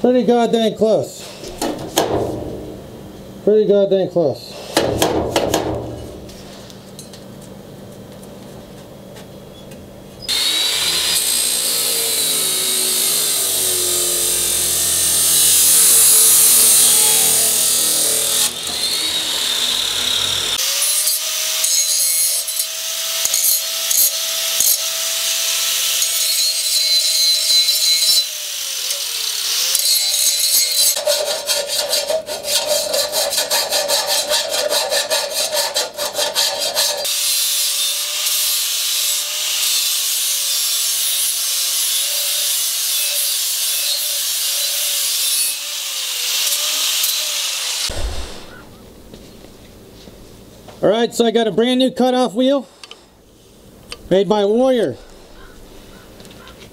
Pretty goddamn close. Pretty goddamn close. Alright, so I got a brand new cutoff wheel made by Warrior.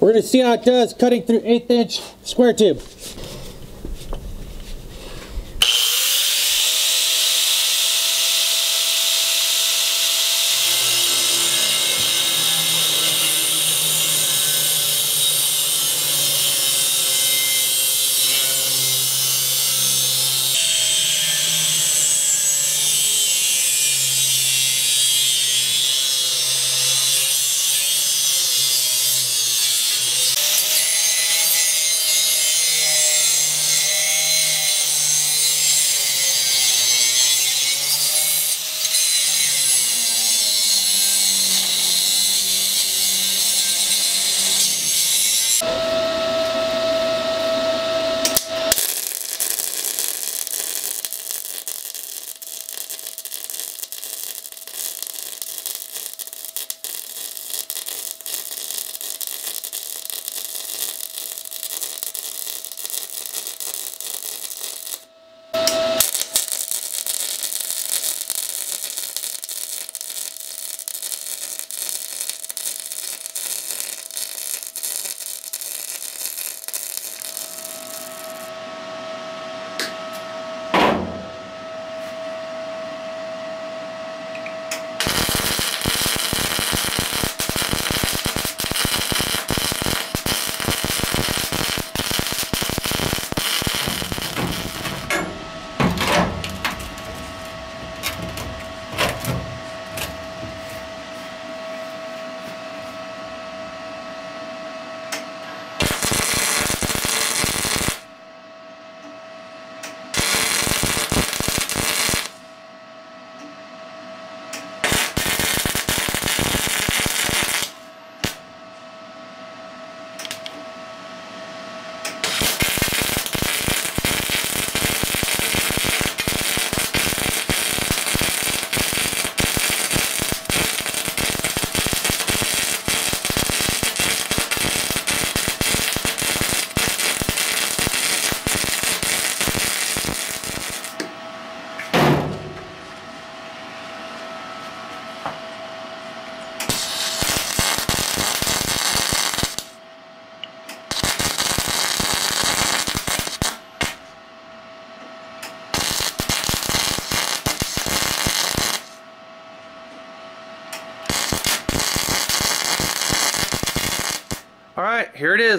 We're going to see how it does cutting through eighth inch square tube.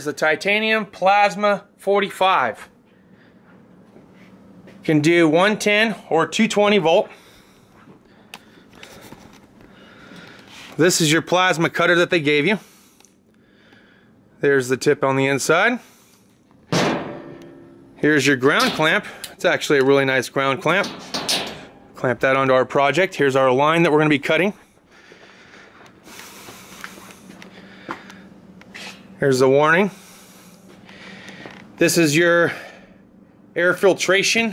The Titanium Plasma 45. Can do 110 or 220 volt. This is your plasma cutter that they gave you. There's the tip on the inside. Here's your ground clamp. It's actually a really nice ground clamp. Clamp that onto our project. Here's our line that we're going to be cutting. Here's the warning. This is your air filtration.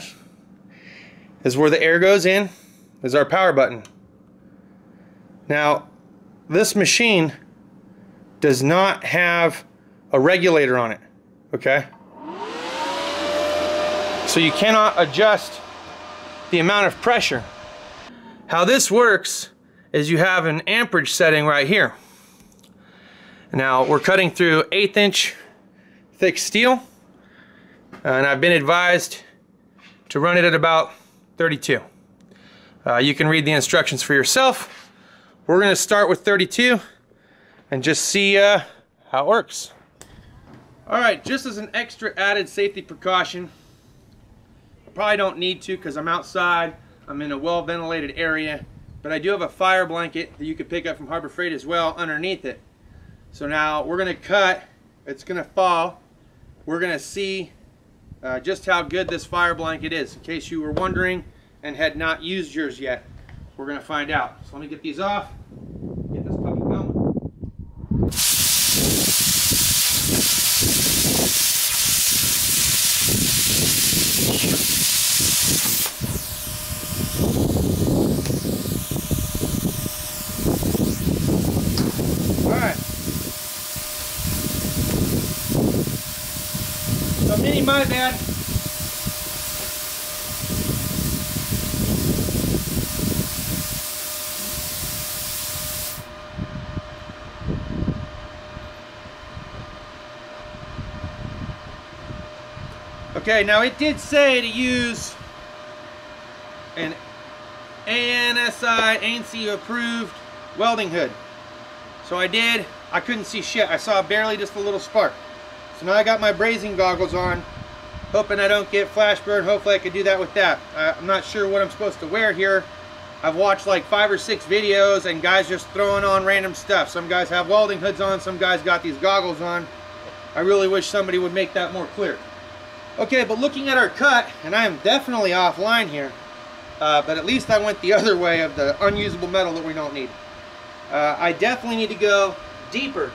This is where the air goes in. This is our power button. Now, this machine does not have a regulator on it, okay? So you cannot adjust the amount of pressure. How this works is you have an amperage setting right here. Now we're cutting through eighth inch thick steel and I've been advised to run it at about 32. Uh, you can read the instructions for yourself. We're going to start with 32 and just see uh, how it works. All right, just as an extra added safety precaution, probably don't need to because I'm outside, I'm in a well ventilated area, but I do have a fire blanket that you could pick up from Harbor Freight as well underneath it. So now we're gonna cut, it's gonna fall, we're gonna see uh, just how good this fire blanket is in case you were wondering and had not used yours yet. We're gonna find out. So let me get these off, get this puppy going. Alright. So mini my bad. Okay, now it did say to use an ANSI ANSI approved welding hood. So I did. I couldn't see shit. I saw barely just a little spark. So now I got my brazing goggles on, hoping I don't get flash burn. Hopefully I could do that with that. Uh, I'm not sure what I'm supposed to wear here. I've watched like five or six videos and guys just throwing on random stuff. Some guys have welding hoods on, some guys got these goggles on. I really wish somebody would make that more clear. Okay, but looking at our cut, and I am definitely offline here, uh, but at least I went the other way of the unusable metal that we don't need. Uh, I definitely need to go deeper.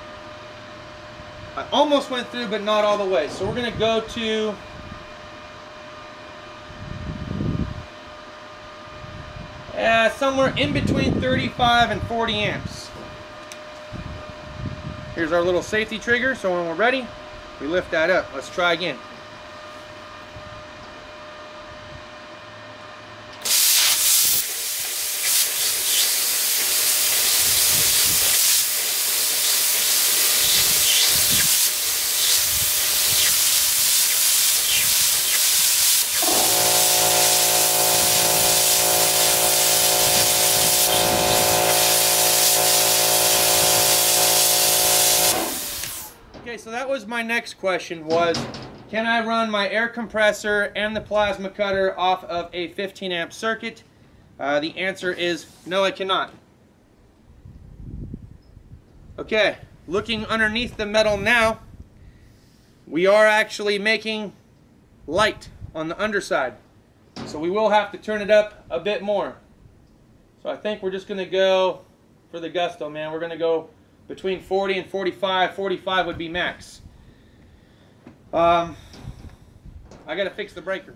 I almost went through, but not all the way. So we're going to go to uh, somewhere in between 35 and 40 amps. Here's our little safety trigger. So when we're ready, we lift that up. Let's try again. Was my next question was, can I run my air compressor and the plasma cutter off of a 15 amp circuit? Uh, the answer is no, I cannot. Okay, looking underneath the metal now, we are actually making light on the underside. So we will have to turn it up a bit more. So I think we're just gonna go for the gusto, man. We're gonna go between 40 and 45. 45 would be max. Um, I gotta fix the breaker.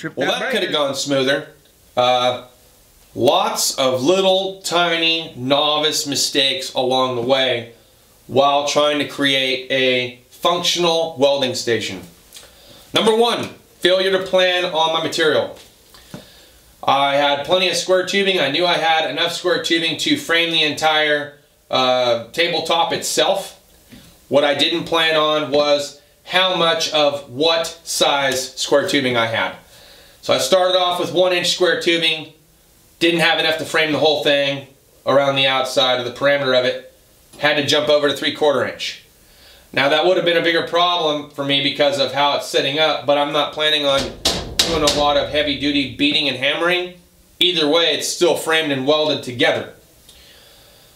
Trip Well, that could have gone smoother. Uh, lots of little tiny novice mistakes along the way while trying to create a functional welding station. Number one, failure to plan on my material. I had plenty of square tubing. I knew I had enough square tubing to frame the entire uh, tabletop itself. What I didn't plan on was how much of what size square tubing I had. So I started off with one inch square tubing, didn't have enough to frame the whole thing around the outside of the perimeter of it, had to jump over to three quarter inch. Now that would have been a bigger problem for me because of how it's setting up, but I'm not planning on doing a lot of heavy duty beating and hammering. Either way, it's still framed and welded together.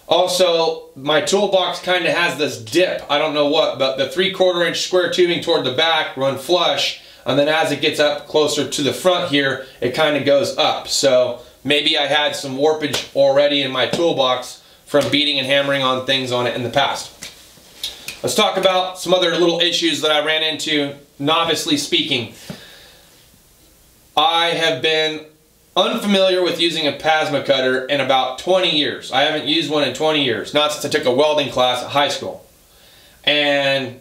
Also, my toolbox kind of has this dip. I don't know what, but the three quarter inch square tubing toward the back run flush, and then as it gets up closer to the front here, it kind of goes up. So maybe I had some warpage already in my toolbox from beating and hammering on things on it in the past. Let's talk about some other little issues that I ran into, novicely speaking. I have been unfamiliar with using a plasma cutter in about 20 years. I haven't used one in 20 years, not since I took a welding class at high school. And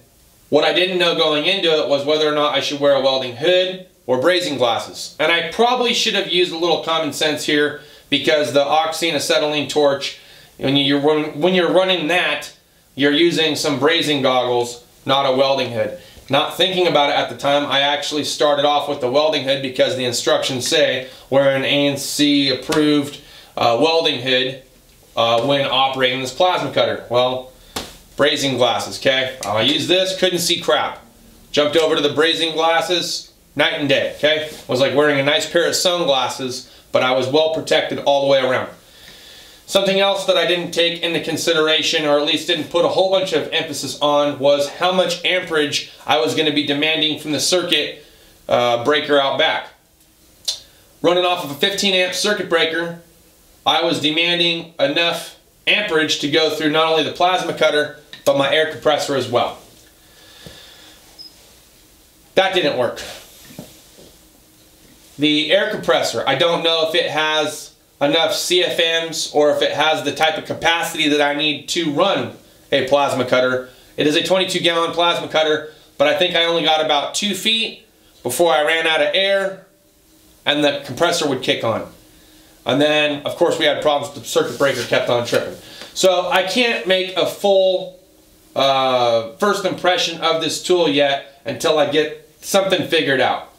what I didn't know going into it was whether or not I should wear a welding hood or brazing glasses. And I probably should have used a little common sense here because the oxine acetylene torch, when you're, when you're running that, you're using some brazing goggles, not a welding hood. Not thinking about it at the time, I actually started off with the welding hood because the instructions say wear an ANSI approved uh, welding hood uh, when operating this plasma cutter. Well, brazing glasses, okay? I used this, couldn't see crap. Jumped over to the brazing glasses, night and day, okay? Was like wearing a nice pair of sunglasses, but I was well protected all the way around. Something else that I didn't take into consideration, or at least didn't put a whole bunch of emphasis on, was how much amperage I was going to be demanding from the circuit uh, breaker out back. Running off of a 15 amp circuit breaker, I was demanding enough amperage to go through not only the plasma cutter, but my air compressor as well. That didn't work. The air compressor, I don't know if it has enough CFMs or if it has the type of capacity that I need to run a plasma cutter. It is a 22 gallon plasma cutter, but I think I only got about two feet before I ran out of air and the compressor would kick on. And then, of course, we had problems the circuit breaker kept on tripping. So I can't make a full uh, first impression of this tool yet until I get something figured out.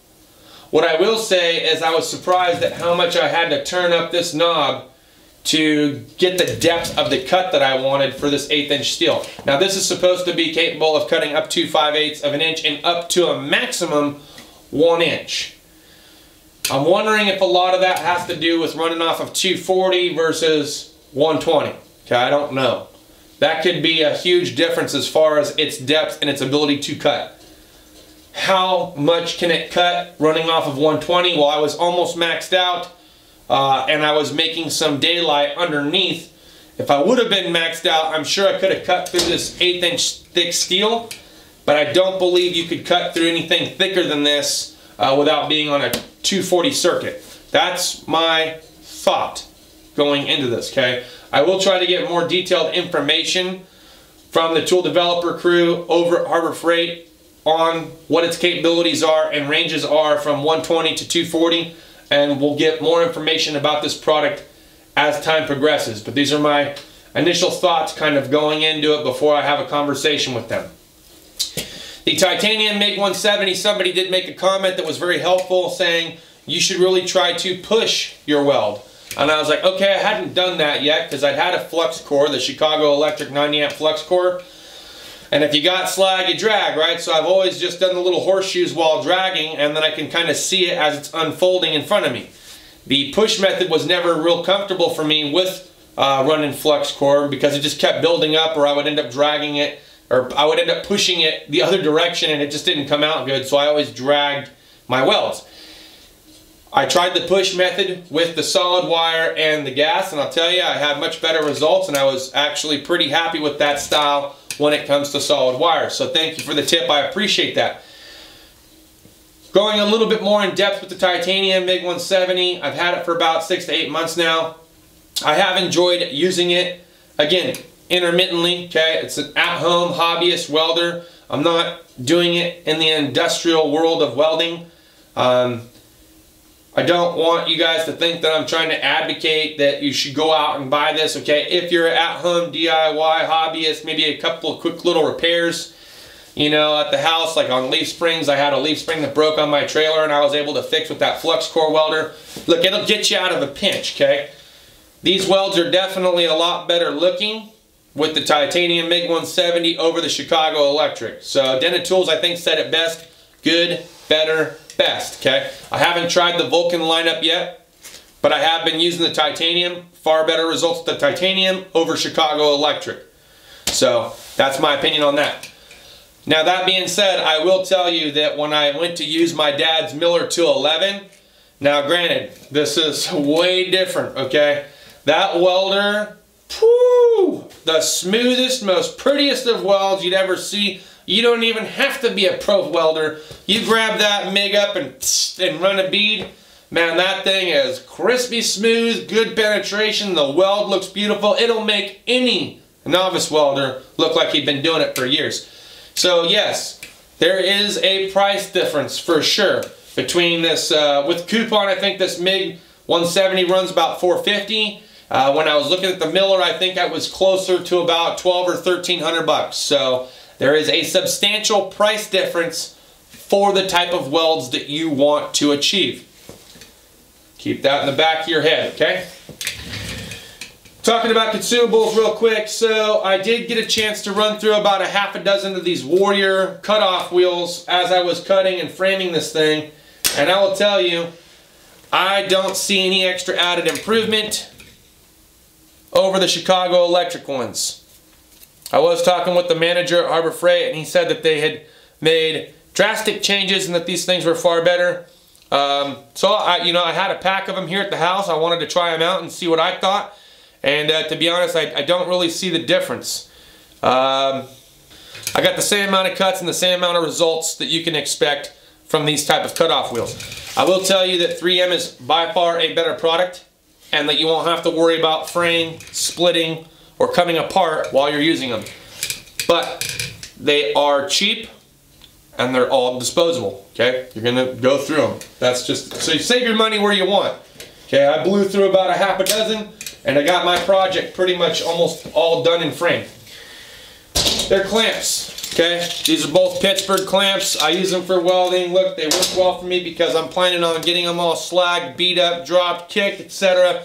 What I will say is I was surprised at how much I had to turn up this knob to get the depth of the cut that I wanted for this eighth inch steel. Now this is supposed to be capable of cutting up to 5 eighths of an inch and up to a maximum 1 inch. I'm wondering if a lot of that has to do with running off of 240 versus 120. Okay, I don't know. That could be a huge difference as far as its depth and its ability to cut. How much can it cut running off of 120? Well, I was almost maxed out uh, and I was making some daylight underneath. If I would have been maxed out, I'm sure I could have cut through this eighth inch thick steel, but I don't believe you could cut through anything thicker than this uh, without being on a 240 circuit. That's my thought going into this, okay? I will try to get more detailed information from the tool developer crew over at Harbor Freight on what its capabilities are and ranges are from 120 to 240 and we'll get more information about this product as time progresses. But these are my initial thoughts kind of going into it before I have a conversation with them. The titanium MiG 170, somebody did make a comment that was very helpful saying you should really try to push your weld. And I was like, okay, I hadn't done that yet because I'd had a flux core, the Chicago Electric 90 amp flux core. And if you got slag, you drag, right? So I've always just done the little horseshoes while dragging and then I can kind of see it as it's unfolding in front of me. The push method was never real comfortable for me with uh, running flux core because it just kept building up or I would end up dragging it or I would end up pushing it the other direction and it just didn't come out good. So I always dragged my welds. I tried the push method with the solid wire and the gas and I'll tell you I had much better results and I was actually pretty happy with that style when it comes to solid wire. So thank you for the tip, I appreciate that. Going a little bit more in depth with the titanium MiG 170, I've had it for about six to eight months now. I have enjoyed using it, again, intermittently, okay? It's an at-home hobbyist welder. I'm not doing it in the industrial world of welding. Um, I don't want you guys to think that I'm trying to advocate that you should go out and buy this, okay? If you're at home DIY hobbyist, maybe a couple of quick little repairs, you know, at the house, like on leaf springs, I had a leaf spring that broke on my trailer and I was able to fix with that flux core welder. Look, it'll get you out of a pinch, okay? These welds are definitely a lot better looking with the titanium MiG 170 over the Chicago Electric. So Dented Tools, I think, said it best. Good, better, best, okay? I haven't tried the Vulcan lineup yet, but I have been using the titanium. Far better results with the titanium over Chicago Electric. So that's my opinion on that. Now that being said, I will tell you that when I went to use my dad's Miller 211, now granted, this is way different, okay? That welder, the smoothest, most prettiest of welds you'd ever see you don't even have to be a pro welder. You grab that MIG up and, and run a bead. Man, that thing is crispy smooth, good penetration, the weld looks beautiful. It'll make any novice welder look like he'd been doing it for years. So yes, there is a price difference for sure between this, uh, with coupon I think this MiG 170 runs about 450 uh, when I was looking at the Miller, I think I was closer to about 12 or 1300 bucks. So there is a substantial price difference for the type of welds that you want to achieve. Keep that in the back of your head, okay? Talking about consumables real quick, so I did get a chance to run through about a half a dozen of these Warrior cutoff wheels as I was cutting and framing this thing. And I will tell you, I don't see any extra added improvement over the Chicago Electric ones. I was talking with the manager at Harbor Freight and he said that they had made drastic changes and that these things were far better. Um, so I, you know, I had a pack of them here at the house. I wanted to try them out and see what I thought. And uh, to be honest, I, I, don't really see the difference. Um, I got the same amount of cuts and the same amount of results that you can expect from these type of cutoff wheels. I will tell you that 3M is by far a better product and that you won't have to worry about fraying, splitting, or coming apart while you're using them. But they are cheap and they're all disposable, okay? You're gonna go through them. That's just, so you save your money where you want. Okay, I blew through about a half a dozen and I got my project pretty much almost all done in frame. They're clamps, okay? These are both Pittsburgh clamps. I use them for welding. Look, they work well for me because I'm planning on getting them all slagged, beat up, dropped, kicked, etc.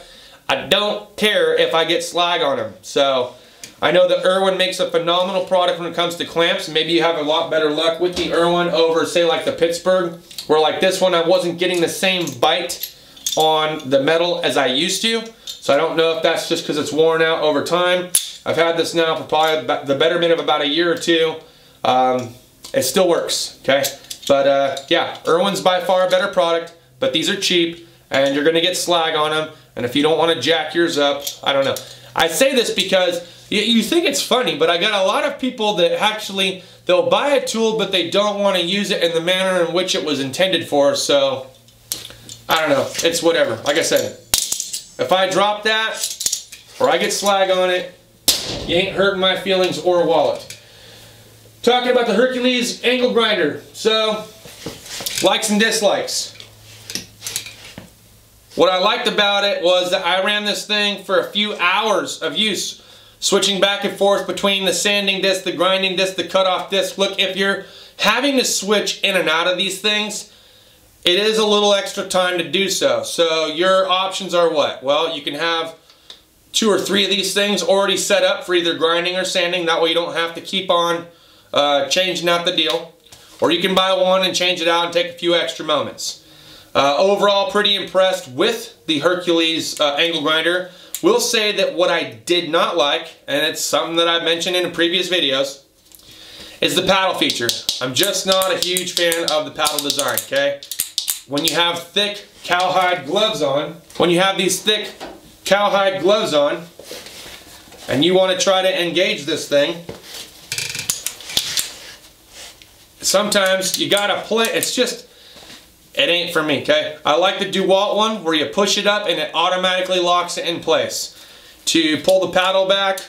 I don't care if I get slag on them. So I know that Irwin makes a phenomenal product when it comes to clamps. Maybe you have a lot better luck with the Irwin over say like the Pittsburgh where like this one I wasn't getting the same bite on the metal as I used to. So I don't know if that's just because it's worn out over time. I've had this now for probably the betterment of about a year or two. Um, it still works, okay? But uh, yeah, Irwin's by far a better product, but these are cheap and you're gonna get slag on them. And if you don't want to jack yours up, I don't know. I say this because you, think it's funny, but I got a lot of people that actually, they'll buy a tool, but they don't want to use it in the manner in which it was intended for. So, I don't know. It's whatever. Like I said, if I drop that, or I get slag on it, you ain't hurting my feelings or wallet. Talking about the Hercules angle grinder. So, likes and dislikes. What I liked about it was that I ran this thing for a few hours of use, switching back and forth between the sanding disc, the grinding disc, the cutoff disc. Look, if you're having to switch in and out of these things, it is a little extra time to do so. So your options are what? Well, you can have two or three of these things already set up for either grinding or sanding. That way you don't have to keep on uh, changing out the deal. Or you can buy one and change it out and take a few extra moments. Uh, overall, pretty impressed with the Hercules uh, angle grinder. Will say that what I did not like, and it's something that I've mentioned in previous videos, is the paddle feature. I'm just not a huge fan of the paddle design, okay? When you have thick cowhide gloves on, when you have these thick cowhide gloves on, and you want to try to engage this thing, sometimes you gotta play, it's just, it ain't for me, okay? I like the DeWalt one where you push it up and it automatically locks it in place. To pull the paddle back,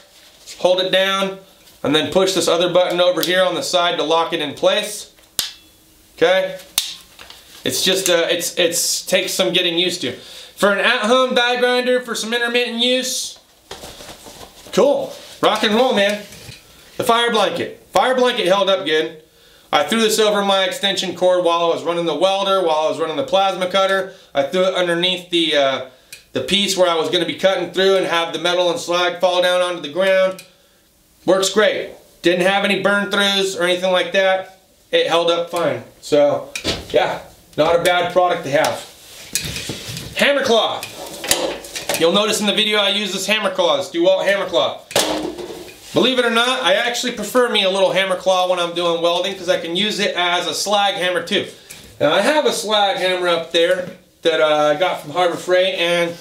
hold it down, and then push this other button over here on the side to lock it in place. Okay? It's just, uh, it's, it's takes some getting used to. For an at-home die grinder for some intermittent use, cool. Rock and roll, man. The fire blanket. Fire blanket held up good. I threw this over my extension cord while I was running the welder, while I was running the plasma cutter. I threw it underneath the, uh, the piece where I was going to be cutting through and have the metal and slag fall down onto the ground. Works great. Didn't have any burn throughs or anything like that. It held up fine. So, yeah, not a bad product to have. Hammer claw. You'll notice in the video I use this hammer claw, this DeWalt hammer claw. Believe it or not, I actually prefer me a little hammer claw when I'm doing welding because I can use it as a slag hammer too. Now I have a slag hammer up there that uh, I got from Harbor Freight and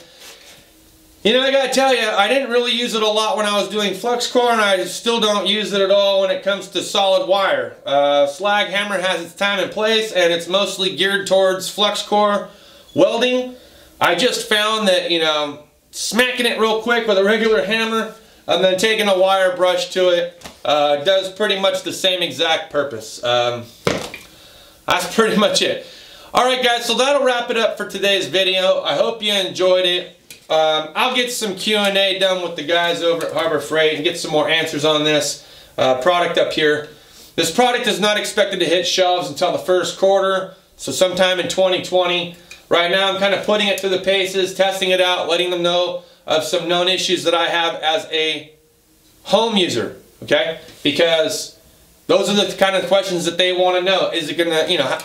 you know I gotta tell you I didn't really use it a lot when I was doing flux core and I still don't use it at all when it comes to solid wire. Uh, slag hammer has its time and place and it's mostly geared towards flux core Welding, I just found that, you know, smacking it real quick with a regular hammer and then taking a wire brush to it uh, does pretty much the same exact purpose. Um, that's pretty much it. Alright guys, so that'll wrap it up for today's video. I hope you enjoyed it. Um, I'll get some Q&A done with the guys over at Harbor Freight and get some more answers on this uh, product up here. This product is not expected to hit shelves until the first quarter, so sometime in 2020. Right now I'm kind of putting it through the paces, testing it out, letting them know of some known issues that I have as a home user, okay? Because those are the kind of questions that they want to know. Is it going to, you know,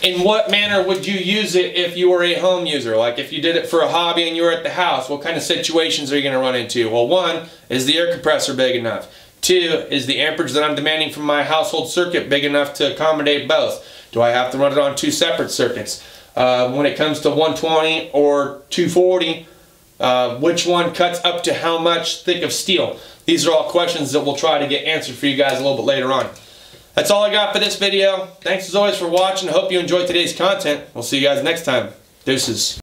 in what manner would you use it if you were a home user? Like if you did it for a hobby and you were at the house, what kind of situations are you going to run into? Well, one, is the air compressor big enough? Two, is the amperage that I'm demanding from my household circuit big enough to accommodate both? Do I have to run it on two separate circuits? Uh, when it comes to 120 or 240, uh, which one cuts up to how much thick of steel? These are all questions that we'll try to get answered for you guys a little bit later on. That's all I got for this video. Thanks as always for watching. I hope you enjoyed today's content. We'll see you guys next time. Deuces.